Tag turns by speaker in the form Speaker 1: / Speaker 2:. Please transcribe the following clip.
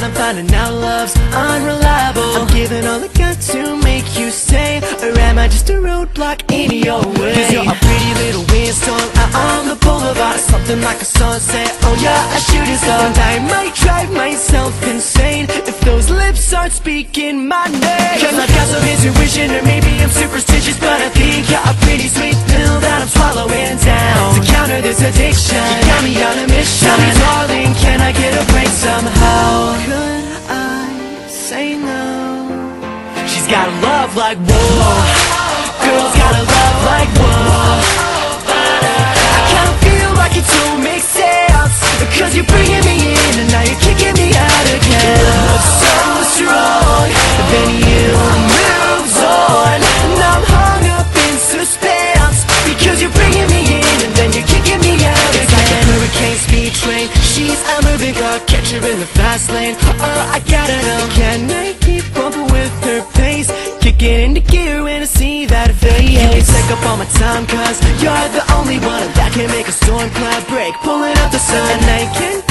Speaker 1: finding out. Love's unreliable. I'm giving all I got to make you stay Or am I just a roadblock in your way? Cause you're a pretty little windstorm out on the boulevard. Something like a sunset, oh yeah, a shooting star And I might drive myself insane If those lips aren't speaking my name. Cause I've got some intuition or maybe She's got a love like woe. Girls got a love like woe. I kinda feel like it don't make sense Cause you're bringing me in and now you're kicking me out again. Love so strong, then you moves on. Now I'm hung up in suspense. Because you're bringing me in and then you're kicking me out It's like a hurricane speed train. She's a moving car, catch her in the fast lane. Oh, I gotta know Can I keep It into gear when I see that face. Can you take up all my time cause You're the only one that can make a storm cloud break. Pulling up the sun And I get Can